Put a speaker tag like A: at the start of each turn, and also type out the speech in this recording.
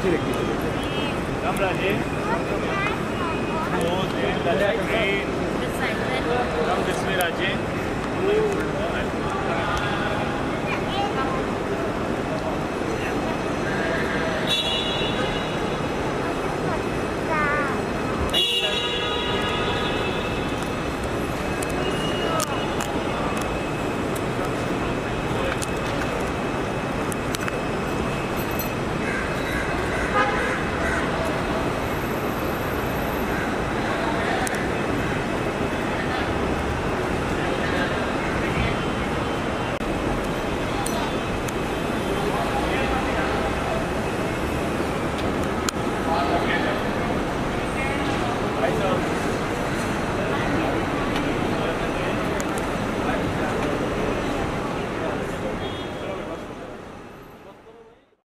A: पीछे
B: रखिए
C: राजे